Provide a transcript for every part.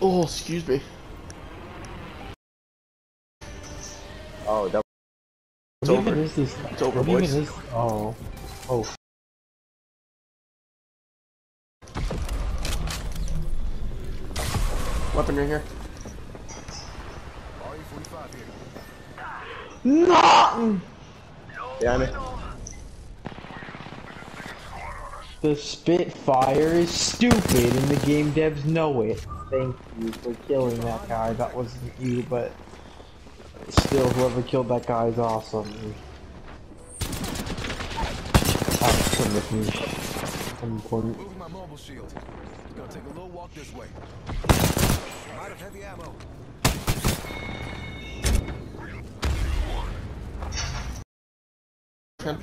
Oh, excuse me. Oh, that It's over. is this? It's over, what boys. is? Oh, oh. Weapon right here. No! behind me. The Spitfire is stupid, and the game devs know it. Thank you for killing that guy. That wasn't you, but still, whoever killed that guy is awesome. Alex, come with me. I'm important. Moving my mobile shield. It's gonna take a little walk this way. I'm out of heavy ammo.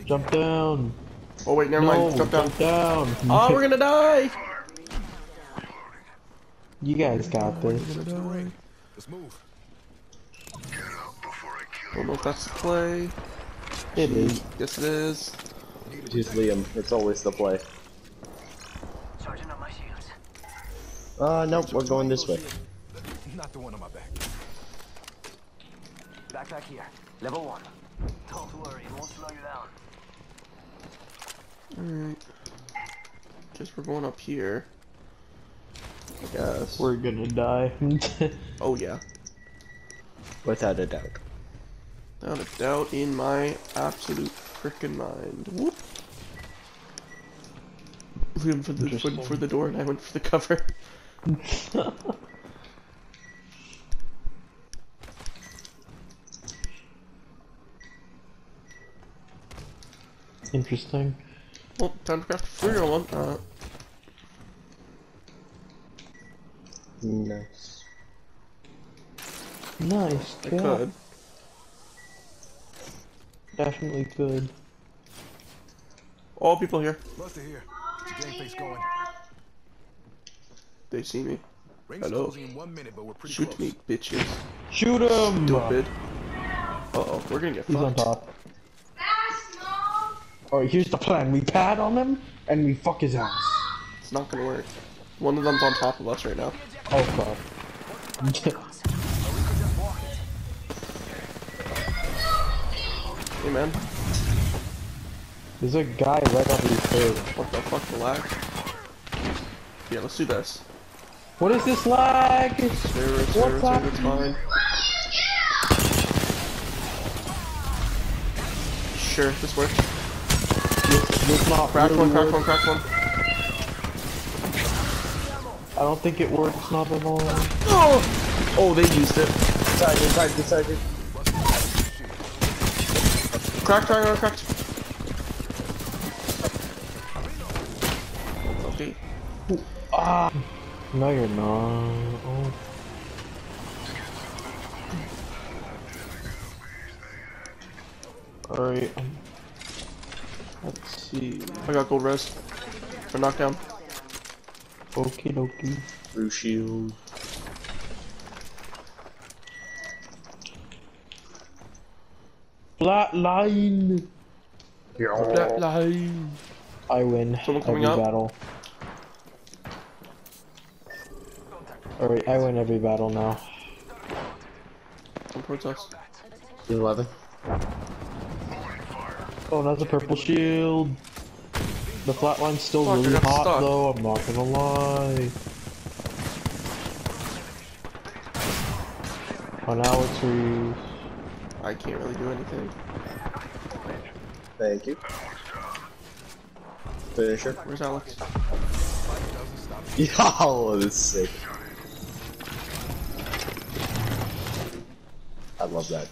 Jump down. Oh wait, never no, mind. Jump down. down. Oh, we're gonna die. You guys got this. Let's move. Don't know if that's the play. It is. Yes, it is. Just Liam. It's always the play. Charging up my shields. Uh, nope. We're going this way. Not the one on my back. Backpack here. Level one. Don't worry, it won't slow you down. Alright. Guess we're going up here. I guess. We're gonna die. Oh yeah. Without a doubt. Without a doubt in my absolute frickin' mind. Whoop. We went for the, went for the door and I went for the cover. Interesting. Well, time to craft a free one. Uh, Nice. Nice. I yeah. could. Definitely could. All people here. Buster here. Get your game face going. They see me. Ring's Hello. closing in one minute, but we're pretty Shoot close. me, bitches. Shoot him! Stupid. Uh oh, we're gonna get He's on fucked. top. Alright, here's the plan. We pad on him, and we fuck his ass. It's not gonna work. One of them's on top of us right now. Oh god. Hey man, There's a guy right over his head. what the fuck, the lag? Yeah, let's do this. What is this lag? Zero, zero, What's it's fine. Sure, this works. This, this Crack one, crack one, crack one. I don't think it works, not at all. Oh! Oh, they used it. Sergeant, sergeant, sergeant. Crack, crack, crack, cracked. Okay. Ah! No, you're not. Oh. Alright, let's see. I got gold res. For knockdown. Okie dokie. Through shield. Flatline! Black line. I win Someone every up? battle. Alright, I win every battle now. Come towards us. 11. Oh, that's a purple shield. The flatline's still Fuck, really hot stuck. though, I'm not gonna lie. Oh, now it's reuse. I can't really do anything. Thank you. Finisher. Where's Alex? Yo, this is sick. I love that.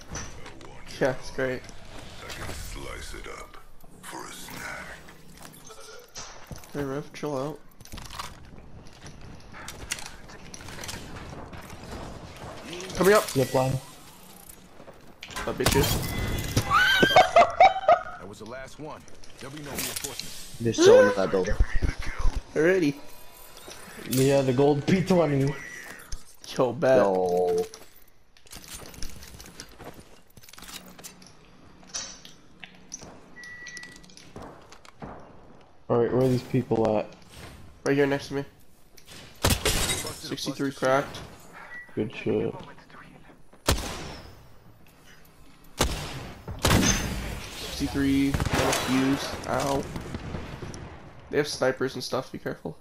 Yeah, it's great. Hey, Riff, chill out. Coming up! Zipline. That bitches. That was the last one. There'll be no reinforcements. They're still in that building. Alrighty. Yeah, the gold P20. Yo, bet. No. Alright, where are these people at? Right here next to me. 63 cracked. Good shit. Sixty-three. Got fuse. Ow. They have snipers and stuff. Be careful.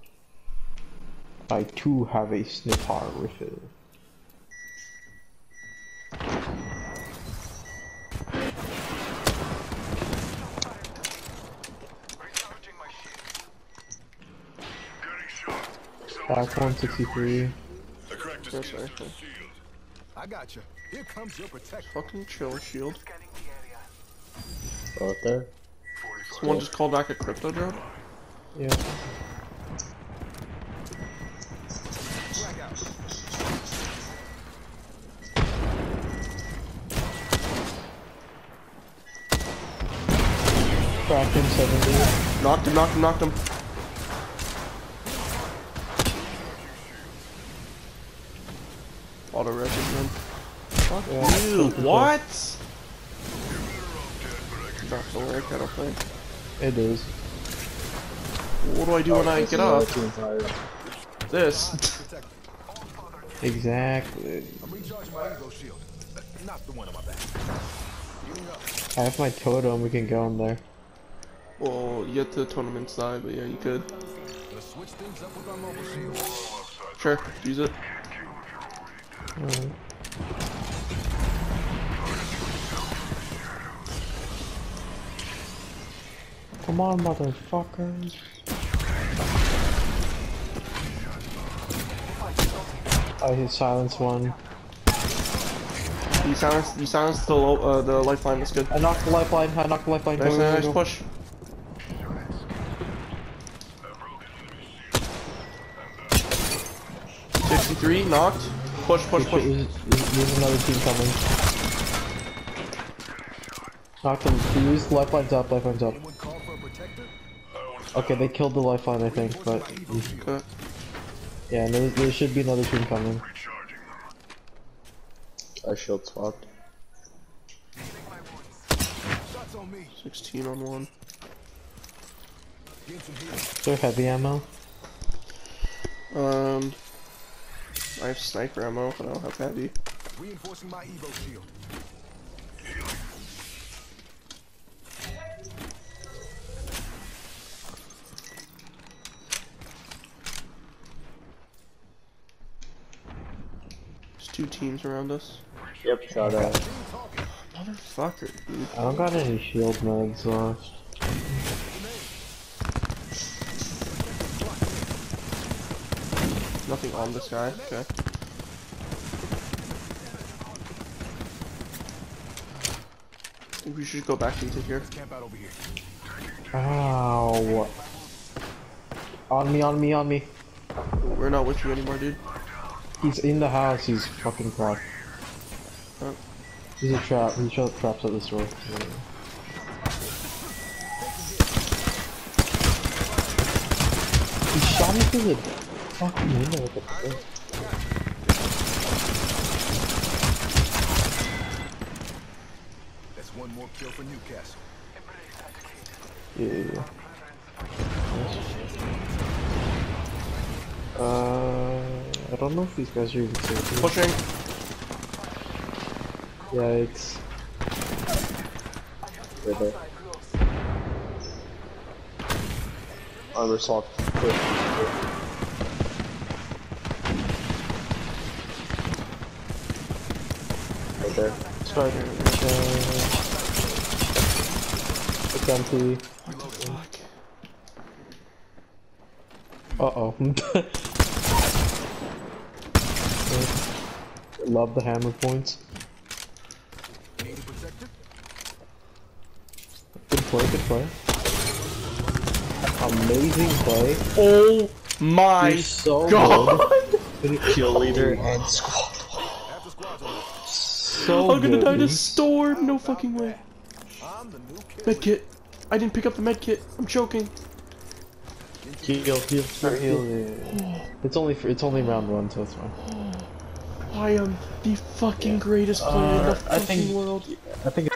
I too have a sniper rifle. Back 163. I cracked his Yes, skin sir. shield. I got you. Here comes your protector. Fucking chill, shield. Scanning the area. Go out there. Someone just called back a crypto drone. Yeah. Frag out. Cracked him 70. Knocked him, knocked him, knocked him. Auto wrecking man. Fuck Yeah, you. What? Not gonna work, I don't think. It is. What do I do when I get is another up? This. Exactly. I'm recharging my Evo shield. Not the one on my back. I have my totem, we can go in there. well, you get to the tournament side, but yeah, you could. Gonna switch things up with my mobile shield. Sure, use it. Alright. Come on, motherfuckers. I hit silence one. You silenced, you silenced the, lo- uh, the lifeline, that's good. I knocked the lifeline. I knocked the lifeline. Nice, Go, go, nice go. push. Sixty-three, knocked. Push, push, push. There's, there's another team coming. Knocked him. Fuse. Lifeline's up. Lifeline's up. Anyone call for a protector? Okay, they killed the lifeline, I think, but Reinforcing my Evo shield. Okay. yeah, there, there should be another team coming. I shield swapped. Shots on me. Sixteen on one. Getting. Is there heavy ammo? Um, I have sniper ammo, but I don't have heavy. Reinforcing my Evo shield. There's two teams around us. Yep, shot at. Motherfucker, dude. I don't got any shield meds left. Nothing on this guy. Okay. I think we should go back into here. Camp out over here. Ow. On me, on me, on me. We're not with you anymore, dude. He's in the house, he's fucking cracked. Oh. He's a trap, he shot traps at this door. He shot me through the fucking window with the brick. That's one more kill for Newcastle. Yeah, yeah, yeah. Uh, I don't know if these guys are even safe. Pushing. Yikes. Right there. Armor swap. Quick. Right there. Start. Uh, it's empty. What the fuck? Uh oh. Love the hammer points. Need a protector? Good play, good play. Amazing play. Oh my You're so god! good. Kill leader and squad. Half the squad's on me. So I'm gonna good. die to storm. No fucking way. I'm the new kid. Med kit. I didn't pick up the med kit. I'm choking. Heal, heal, start healing. It's only for, it's only round one, so it's fine. I am the fucking greatest player in the Uh, I fucking think- world. I think.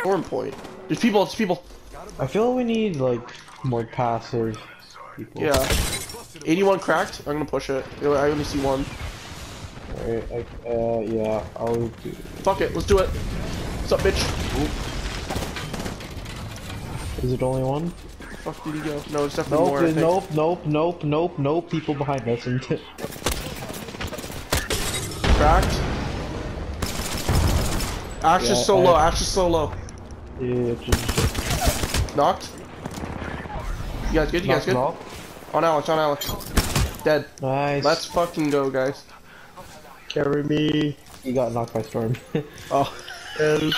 Storm point. There's people, there's people. I feel we need like more passive people. Yeah. 81 cracked. I'm gonna push it. I only see one. Alright, uh, yeah, I'll do. Fuck it, let's do it. What's up, bitch? Is it only one? Fuck did he go? No, it's definitely more. I Nope, nope, nope, nope, nope, nope. People behind us. Cracked. Ash Yeah, is so I- low. Ash is so low. Yeah, just Knocked. You guys good? You guys good? knock. On Alex, on Alex. Dead. Nice. Let's fucking go, guys. Carry me. He got knocked by storm. Oh. Help.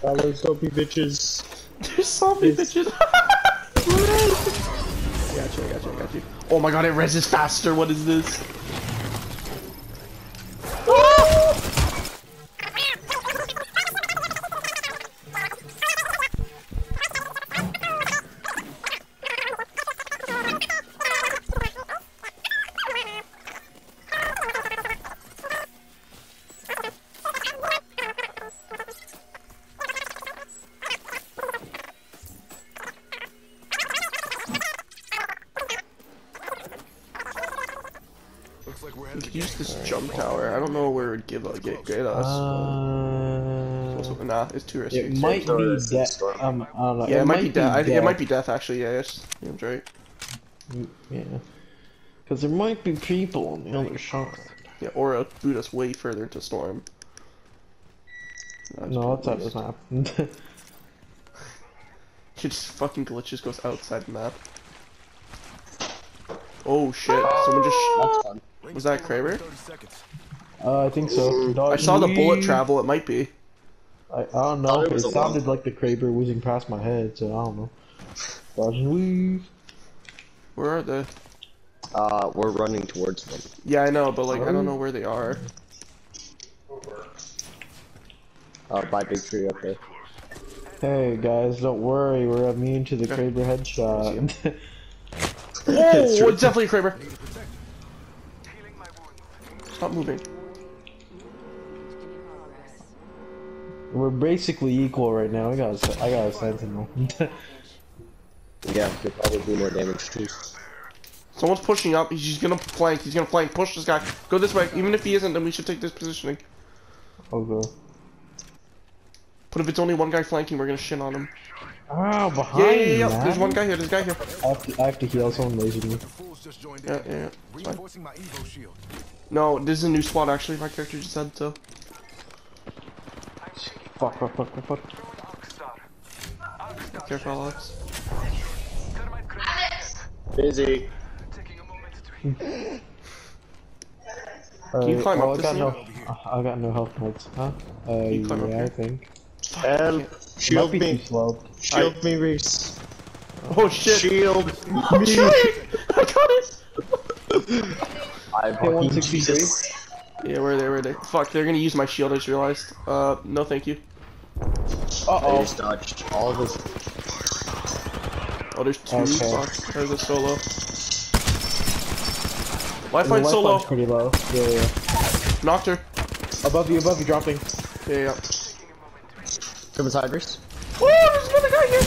Fellas, don't bitches. There's so many bitches. I got you, I got you, I got you. Oh my god, it reses faster. What is this? We headed could to use this jump tower. I don't know where it would give a get get us. Uh, Also, nah, it's too risky. it might be death. Um, I don't know. yeah, it, might, be death. death. It might be death actually. Yeah, yes, Liam's right. Yeah, because there might be people on the other side. Yeah, or it'll boot us way further into storm. That's No, that's pretty not nice. what's happened. It just fucking glitches goes outside the map. Oh shit! Someone just That's fun. Ring Was that still around Kraber? uh, I think so. I Dodge saw the bullet travel. It might be. I, I don't know. Thought it It, sounded like the Kraber whizzing past my head, so I don't know. Dodge and weave. Where are they? Uh, we're running towards them. Yeah, I know, but like I Oh. don't know where they are. Uh, by big tree up there. Hey guys, don't worry, we're immune to the Kraber headshot. Oh, It's it's definitely a Kraber. Stop moving. we're basically equal right now. I got, a, I got a sentinel. Yeah, you'll probably do more damage too. Someone's pushing up. He's just gonna flank. He's gonna flank. Push this guy. Go this way. Even if he isn't, then we should take this positioning. okay. But if it's only one guy flanking, we're gonna shit on him. Oh, behind yeah, yeah. yeah. man. There's one guy here. There's a guy here. I have to, I have to heal. Someone lasered me. Fools just joined Yeah, yeah. yeah. It's fine. My Evo shield. No, this is a new squad actually. My character just said so. Fuck, fuck, fuck, fuck, fuck. Careful, Alex. Busy. Can you Uh, climb well, up I this got no. I got no health points, huh? Uh, you climb up yeah, here? I think. Help! Shield be me! too slow. Shield me, Reese! Oh shit! Shield I'm me! trying! I got it! I Hit fucking 163. Jesus. Yeah, where are they? Where are they? Fuck, they're gonna use my shield. I just realized. Uh, no, thank you. Uh I oh. just dodged all of his. Oh, there's two. Okay. Fuck, there's a solo. Wi-Fi solo. pretty low. Yeah, yeah, yeah. Knocked her. Above you, above you, dropping. Yeah, yeah. Come inside, Reese. Oh, there's another guy here.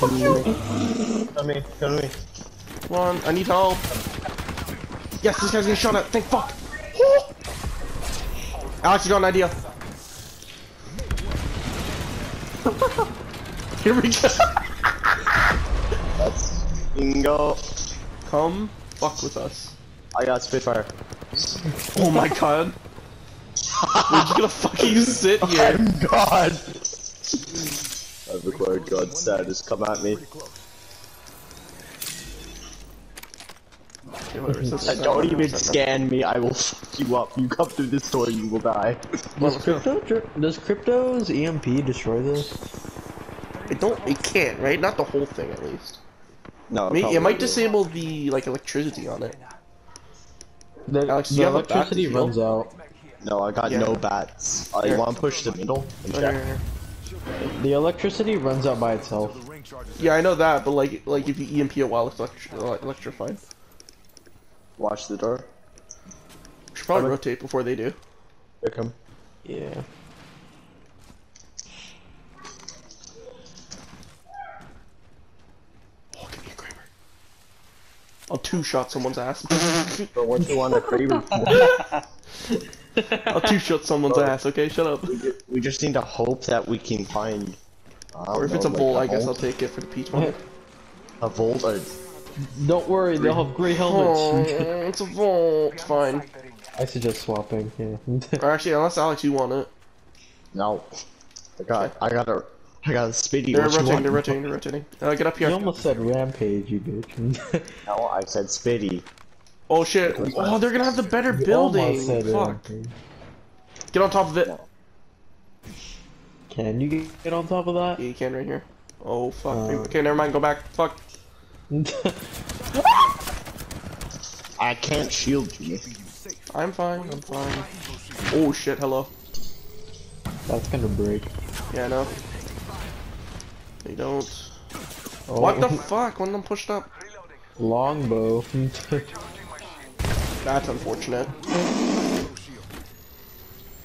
Come me. Come me. Come me. Come on, I need help. Yes, this guy's getting shot at. Thank fuck. Oh. Alex, you got an idea. Here we go. Let's go. Come fuck with us. I got Spitfire. Oh my god. We're just gonna fucking sit here. Oh I'm God. I've acquired God status. Come at me. Pretty close. Okay, whatever, it says- Don't even scan me. I will fuck you up. You come through this door, you will die. Does crypto, does crypto's EMP destroy this? It don't. It can't, right? Not the whole thing, at least. No, I mean, it might disable the like electricity on it. The, Alex, the you have a bat to electricity runs out. No, I got Yeah. no bats. Uh, you want to push the middle and Oh, check? The electricity runs out by itself. Yeah, I know that, but like, like if you EMP it while it's electri uh, electrified. Watch the door. Should probably rotate before they do. Here come. Yeah. Oh, give me a Kraber. I'll two shot someone's ass. but what's the one that Kraber? I'll two shot someone's ass. Okay, shut up. We ju- We just need to hope that we can find. Or if know, it's a like volt, I guess I'll take it for the peach one. a vault? Or... Don't worry, they'll have gray Oh, helmets. it's a vault. Fine. I suggest swapping. Yeah. Or actually, unless Alex, you want it. No. I got. I got a. I got a speedy. They're what rotating. They're rotating. They're rotating. Uh, get up here. you almost said rampage, you bitch. No, I said Spitty. Oh shit. Oh, they're gonna have the better building. Fuck. Get on top of it. Can you get on top of that? Yeah, you can right here. Oh fuck. Uh, okay, never mind. Go back. Fuck. I can't shield you. I'm fine. I'm fine. Oh shit. Hello. That's gonna break. Yeah, no. They don't. Oh, What the fuck? One of them pushed up. longbow? That's unfortunate.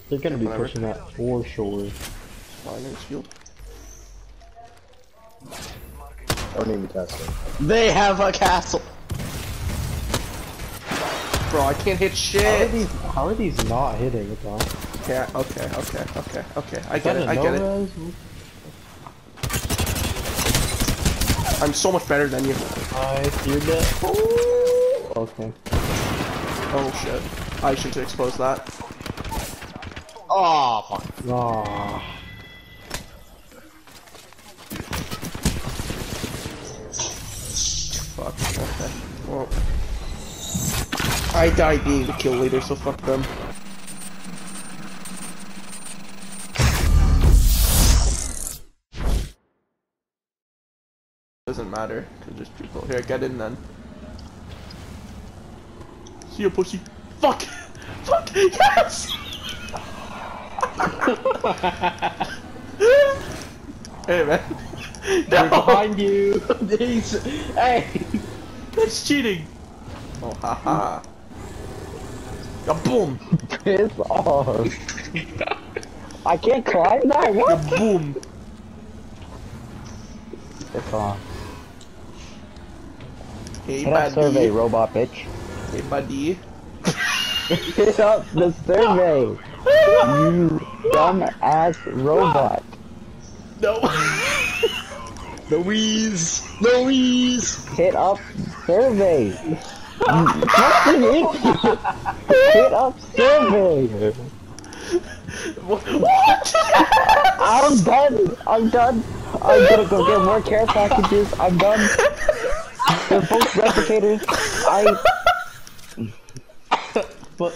They're gonna be Whatever. pushing that for sure. Fine, there's shield. Don't even test it. They have a castle. Bro, I can't hit How are shit. these? How are these not hitting it though? Yeah. Okay. Okay. Okay. Okay. I Is get it. I get it. I'm so much better than you. Nice, you're dead. Oh, okay. Oh shit. I should expose that. Oh fuck. Aww. Fuck. Okay. Well. I died being the kill leader, so fuck them. Doesn't matter, cause there's people here. Get in then. See ya, pussy. Fuck! Fuck! Yes! hey man. They're behind you. These. Hey. That's cheating! Oh, haha. Yeah, boom! Piss off. I can't climb that? What? boom! Piss off. Hey, Hit up survey, robot bitch. Hey, buddy. Hit up the survey. You dumb ass robot. No. Louise. Louise. Hit up survey. Fucking idiot. Hit up survey. what? I'm done. I'm done. I'm gonna go get more care packages. I'm done. They're both replicators. I But